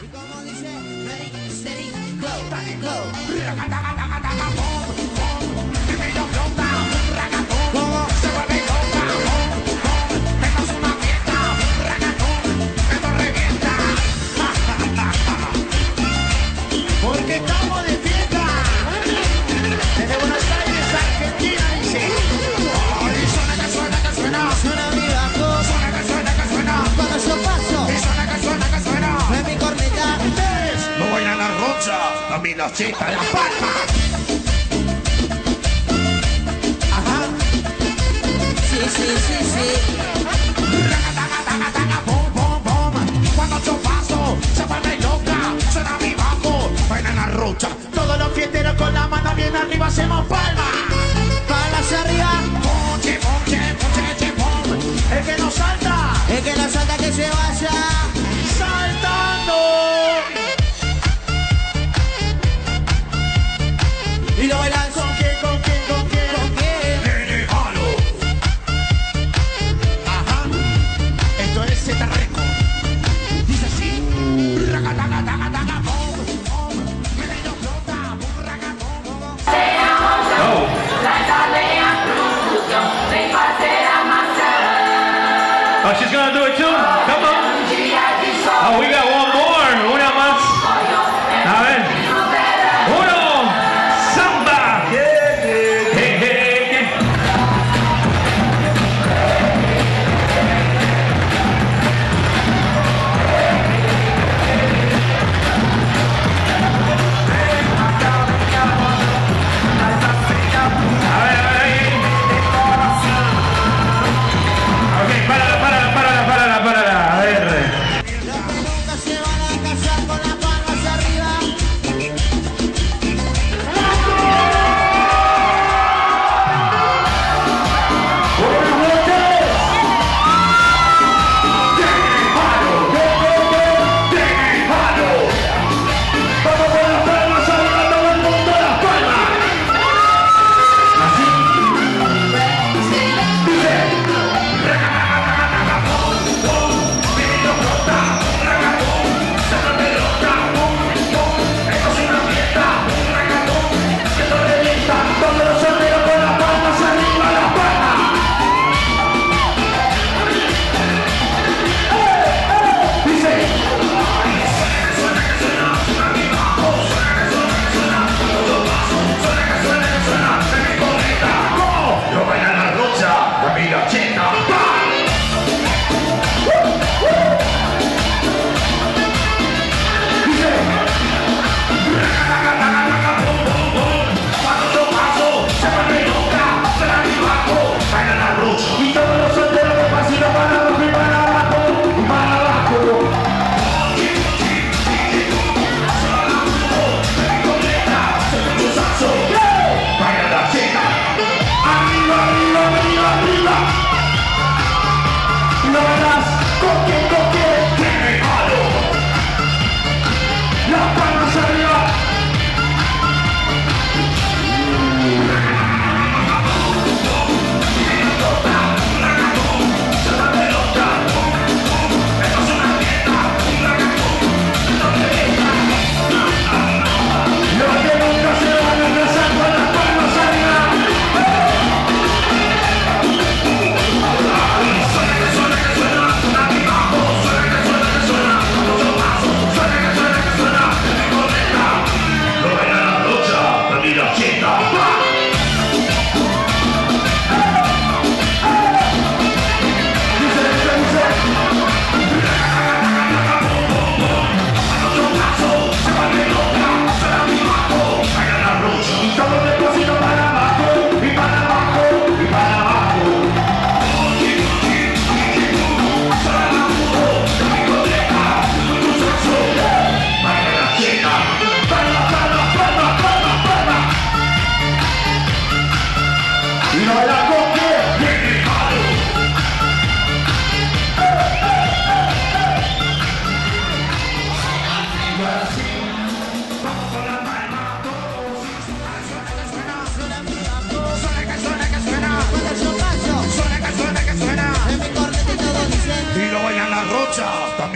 We go on. Ready, steady, go, go. Pelocita, la palma. Ajá. Sí, sí, sí, sí. Bom, bom, bom. Cuando yo paso, se pone loca, suena mi bajo, vaina en la rucha. Todos los fiesteros con la mano bien arriba hacemos palma. Palmas arriba. Ponche, ponche, ponche, ponche,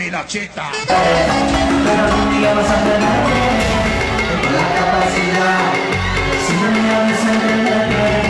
de la cheta. Pero algún día vas a tener la capacidad, si no me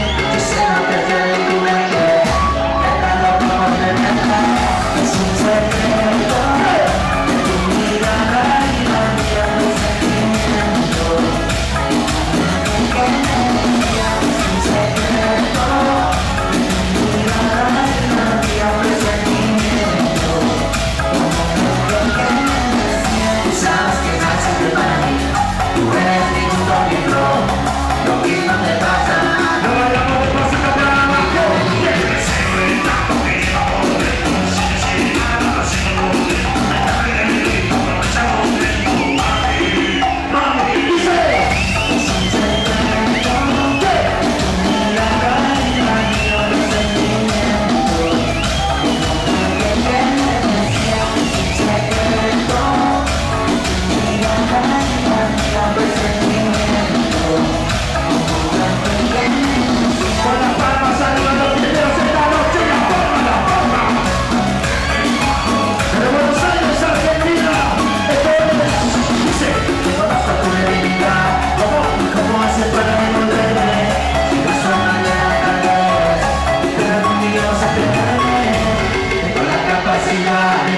Shiva.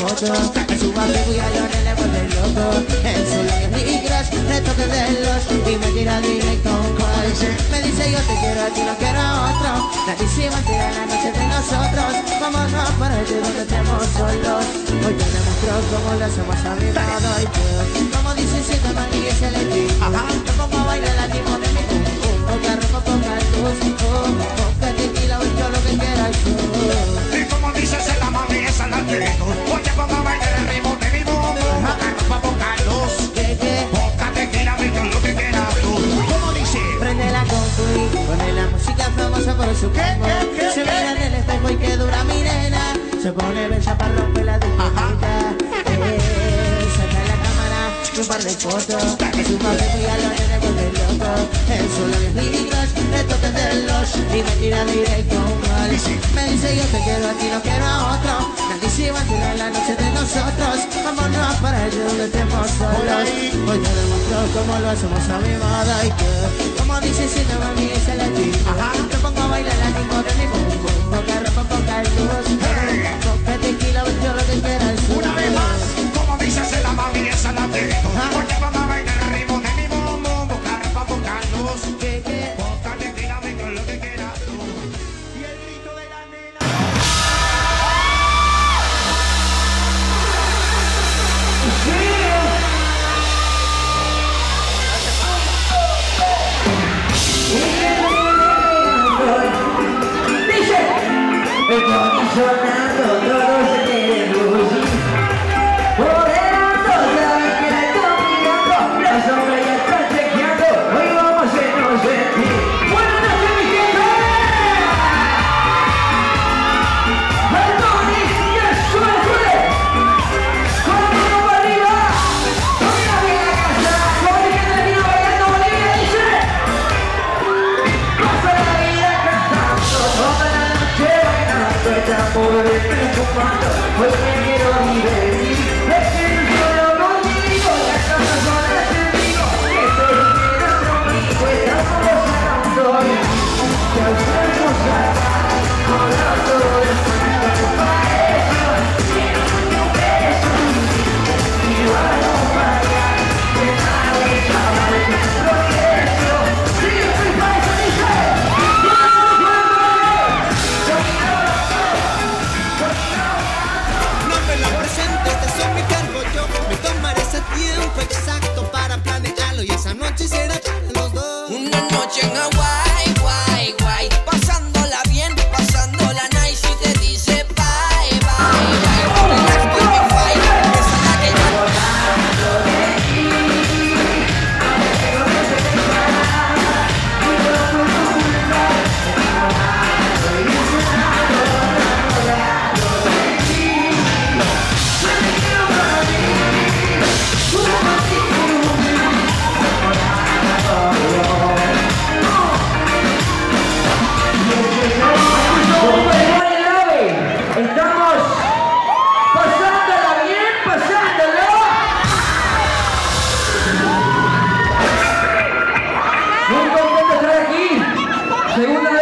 De. Me subo a Facebook y a Lore le vuelve loco. En su labios negros, retoque de los y me tira directo a un call. Me dice yo te quiero a ti, no quiero a otro. Clarísima tira la noche entre nosotros. Vámonos para el donde estemos solos. Hoy te demuestro cómo lo hacemos a mi lado y tú. Como dice siete man y es el Ajá. Me pongo a bailar la tipo de mi pum pum. Poca ropa, poca luz. Oh, poca fotos. Que su madre a los nenes vuelve loco. En su labios negros, retoques de los y me tira directo a un mal. Me dice yo te quiero a ti, no quiero a otro. Grandísima será la noche de nosotros. Vámonos para allá donde estemos solos. Hoy te demuestro cómo lo hacemos a mi modo y que Como dice si no mami es el activo Te pongo a bailar la ritmo de mi bum Poca ropa, poca luz Let's Una noche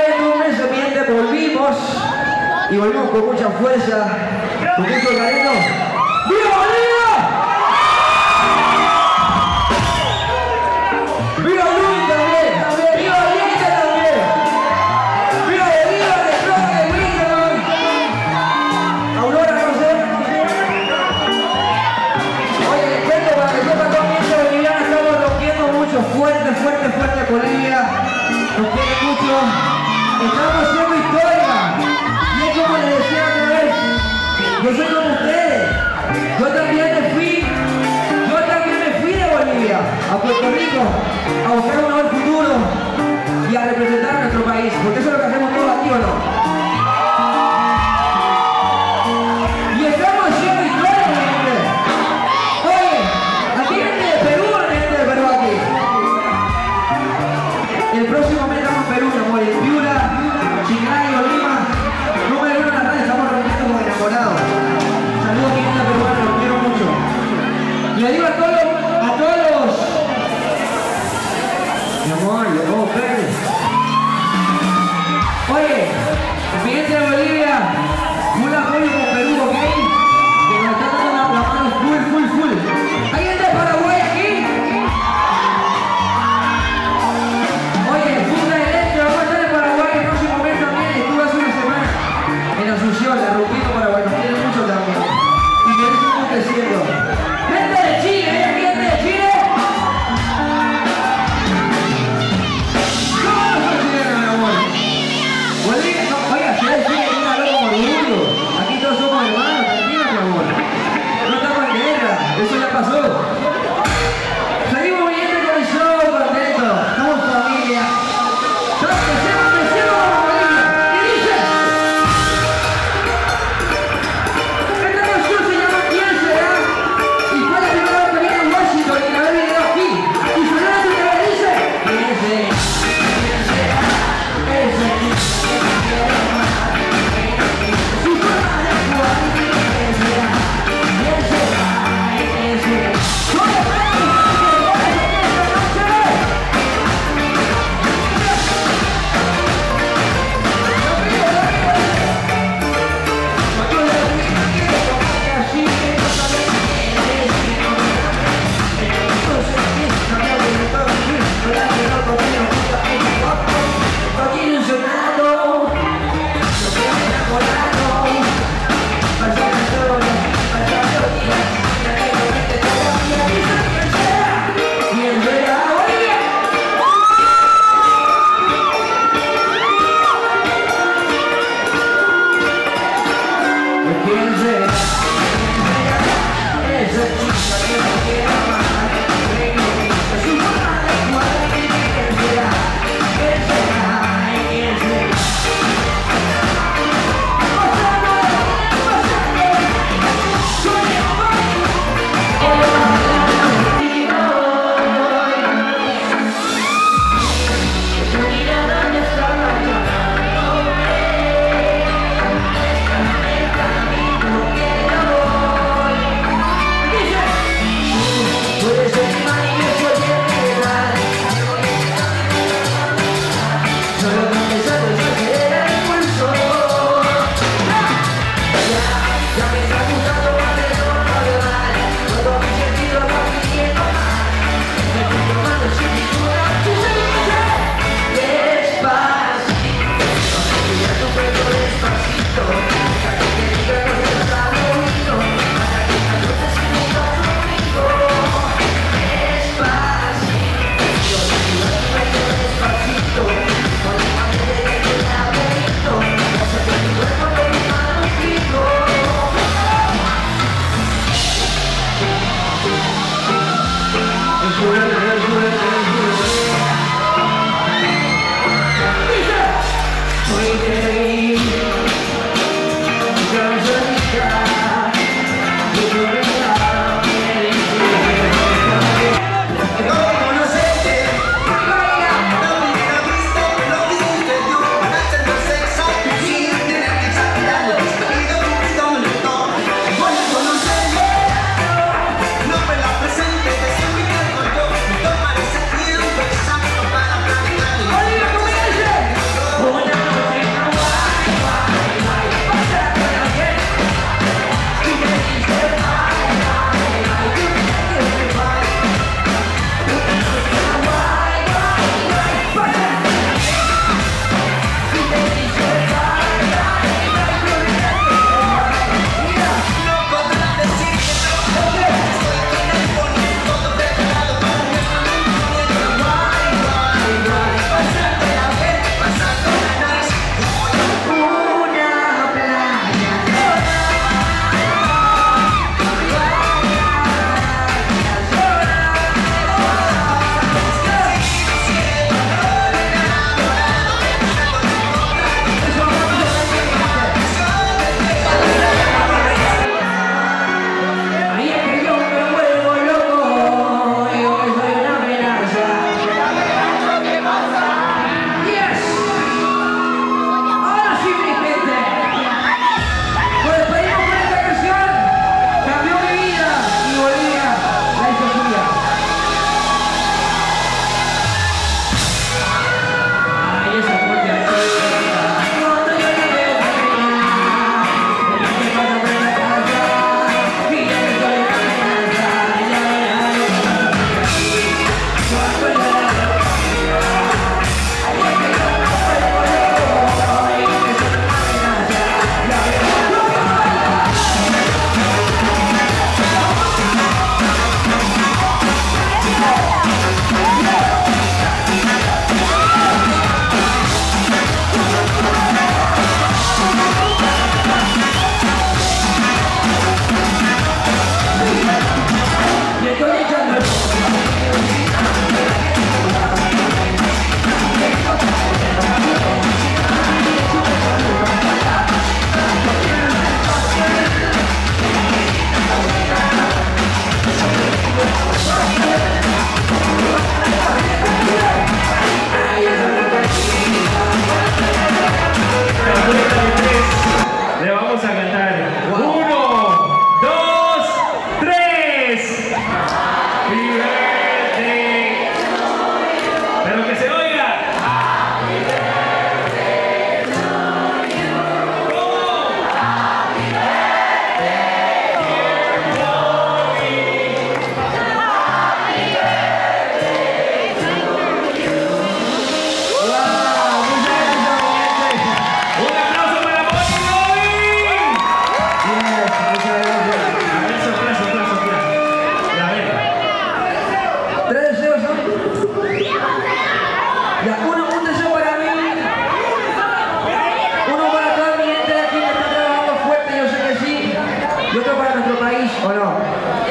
en un mes ambiente volvimos y volvimos con mucha fuerza, con mucho cariño. ¡Viva Bolivia! ¡Viva Luis también! ¡Viva Villa también! ¡Viva Bolívar, de Roque, Wilson! Aurora, no sé. Oye, cuento para que sepan comienzo boliviana, estamos rompiendo mucho, fuerte, fuerte, fuerte Bolivia. Nos mucho. Estamos haciendo historia. Y es como les decía otra vez, yo soy como ustedes. Yo también me fui, yo también me fui de Bolivia a Puerto Rico a buscar un mejor futuro y a representar a nuestro país, porque eso es lo que hacemos todos aquí, ¿o no? país.